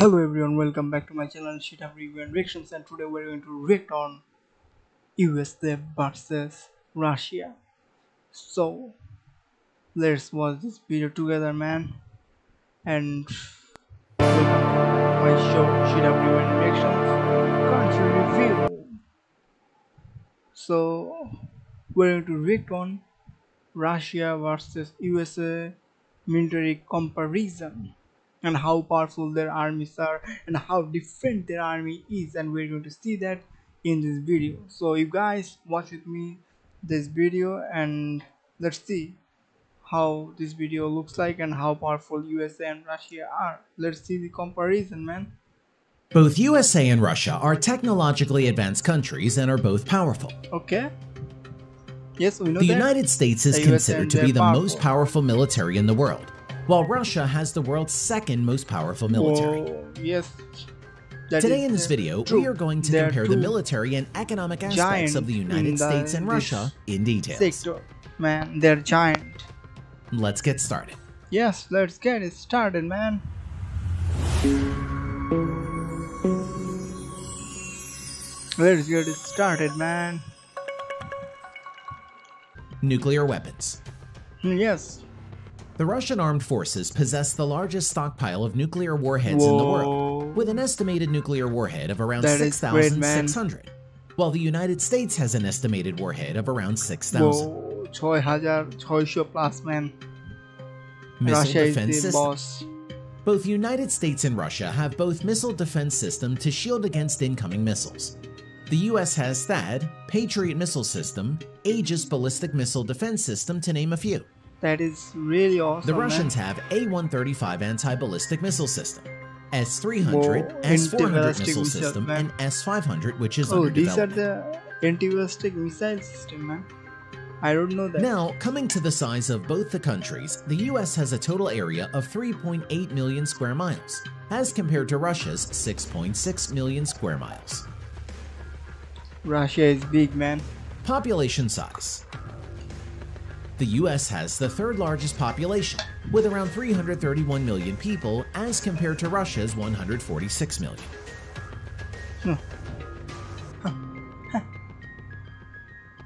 Hello everyone, welcome back to my channel ShitHUB Review and Reactions and today we're going to react on USA versus Russia. So let's watch this video together man and my show ShitHUB Review and Reactions country review. So we're going to react on Russia versus USA military comparison and how powerful their armies are and how different their army is and we're going to see that in this video. So you guys watch with me this video and let's see how this video looks like and how powerful USA and Russia are. Let's see the comparison man. Both USA and Russia are technologically advanced countries and are both powerful. okay. Yes we know The that. United States is The considered to be the most powerful. powerful military in the world, while Russia has the world's second most powerful military. Whoa, yes That Today in this video, true. we are going to There compare the military and economic aspects of the United the- States and Russia in detail. sector man they're giant Let's get started. Yes, let's get it started, man. Let's get it started, man. Nuclear weapons. Yes. The Russian armed forces possess the largest stockpile of nuclear warheads in the world, with an estimated nuclear warhead of around That is great, man. 6,600, while the United States has an estimated warhead of around 6,000. Whoa, 6,600 plus, man. Missile Russia defense system. boss. Both United States and Russia have both missile defense system to shield against incoming missiles. The US has THAAD, Patriot missile system, Aegis ballistic missile defense system to name a few. That is really awesome. The man. Russians have A-135 anti-ballistic missile system, S-300, Whoa, S-400 missile system, man. and S-500 which is Oh, under these are the anti-ballistic missile system, man. I don't know that. Now, coming to the size of both the countries, the US has a total area of 3.8 million square miles, as compared to Russia's 6.6 million square miles. Russia is big, man. Population size. The US has the third largest population, with around 331 million people, as compared to Russia's 146 million.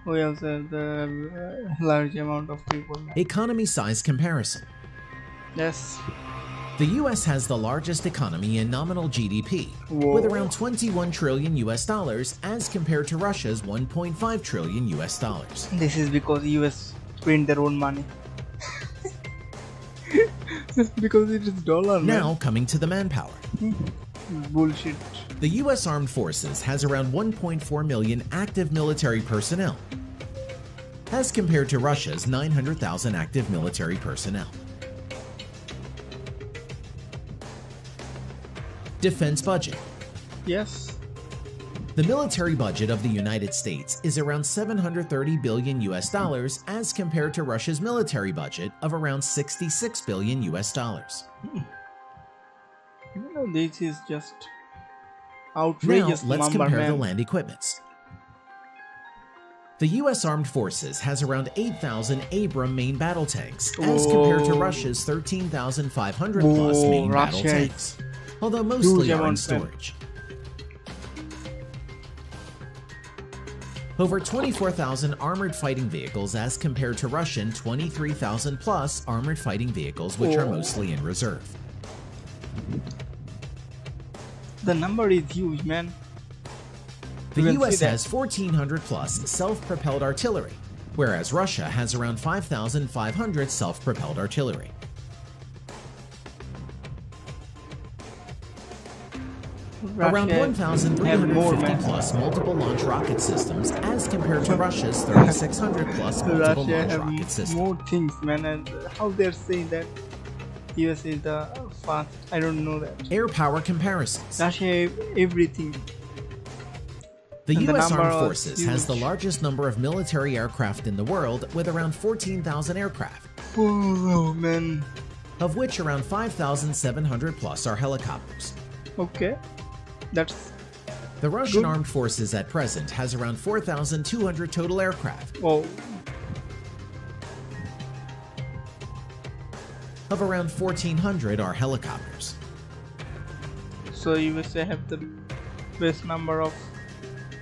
We also have the uh, large amount of people. Economy size comparison. Yes. The US has the largest economy in nominal GDP, Whoa. with around 21 trillion US dollars as compared to Russia's 1.5 trillion US dollars. This is because US print their own money. because it is dollar Now, coming to the manpower. Bullshit. The US Armed Forces has around 1.4 million active military personnel, as compared to Russia's 900,000 active military personnel. Defense budget. Yes. The military budget of the United States is around 730 billion US dollars as compared to Russia's military budget of around 66 billion US dollars. Hmm. You know, this is just outrageous. Now, let's compare man. the land equipments. The US Armed Forces has around 8,000 Abram main battle tanks as compared to Russia's 13,500 plus main battle tanks, although mostly huge are in man. Over 24,000 armored fighting vehicles as compared to Russian 23,000 plus armored fighting vehicles which are oh. mostly in reserve. The number is huge, man. The You US has 1,400 plus self-propelled artillery, whereas Russia has around 5,500 self-propelled artillery. Russia more, 1,350 plus multiple launch rocket systems as compared to Russia's 3,600 plus multiple Russia launch rocket systems. more things, man. And how they're saying that US is the fast? I don't know that. Air power comparisons. Russia have everything. The and U.S. number Armed Forces has the largest number of military aircraft in the world with around 14,000 aircraft, Oh man. of which around 5,700 plus are helicopters. Okay. That's The Russian Good. Armed Forces at present has around 4,200 total aircraft, oh of around 1,400 are helicopters. So you USA have the best number of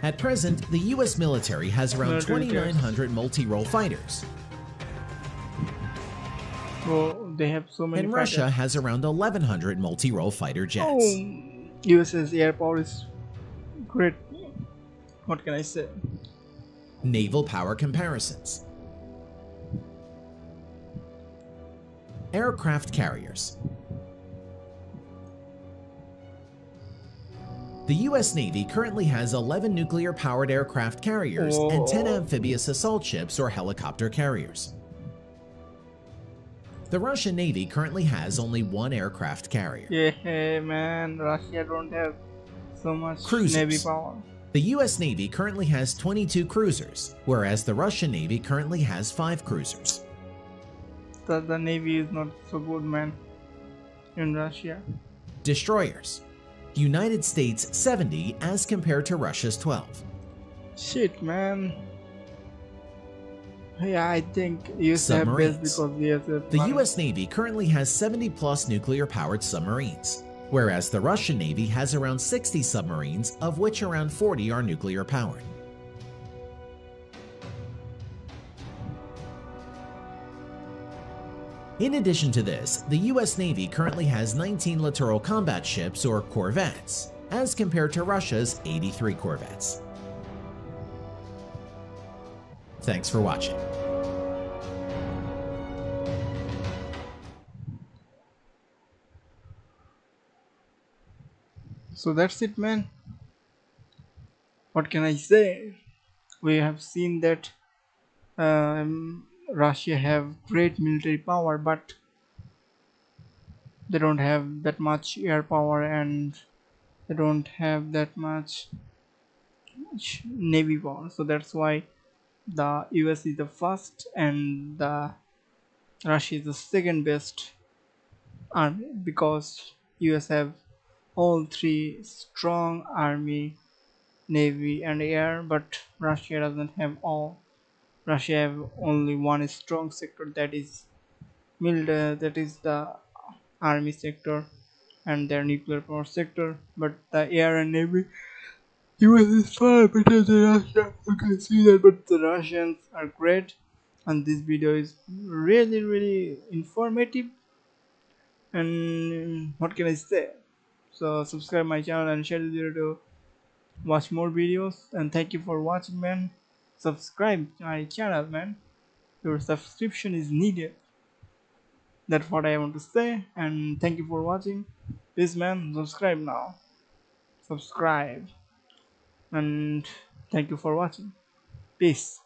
At present, the US military has around 2,900 multi role fighters, oh, they have so many and fighters. Russia has around 1,100 multi role fighter oh, jets. Oh, US's air power is great. What can I say? Naval power comparisons. Aircraft carriers. The US Navy currently has 11 nuclear powered aircraft carriers and 10 amphibious assault ships or helicopter carriers. The Russian Navy currently has only one aircraft carrier. Yeah, man, Russia don't have so much Cruisers. navy power. The US Navy currently has 22 cruisers, whereas the Russian Navy currently has 5 cruisers. The, the navy is not so good, man. In Russia, Destroyers. United States 70 as compared to Russia's 12. shit, man. Yeah, I think US Submarines. because we have the, The. US Navy currently has 70 plus nuclear powered submarines, whereas the Russian Navy has around 60 submarines, of which around 40 are nuclear powered. In addition to this, the US Navy currently has 19 littoral combat ships or corvettes, as compared to Russia's 83 corvettes. Thanks for watching. So that's it, man. What can I say? We have seen that um, Russia have great military power, but they don't have that much air power and they don't have that much much navy power. So that's why the US is the first and the Russia is the second best army because US have all three strong army navy and air but russia doesn't have all. Russia have only one strong sector that is mil- uh, that is the army sector and their nuclear power sector but the air and navy US was far better the can see that, but the Russians are great, and this video is really, really informative. And uh, what can I say? so subscribe my channel and share the video to watch more videos. And thank you for watching man. Subscribe my channel man. Your subscription is needed. That's what i want to say. And thank you for watching. Please man subscribe now. Subscribe and thank you for watching. Peace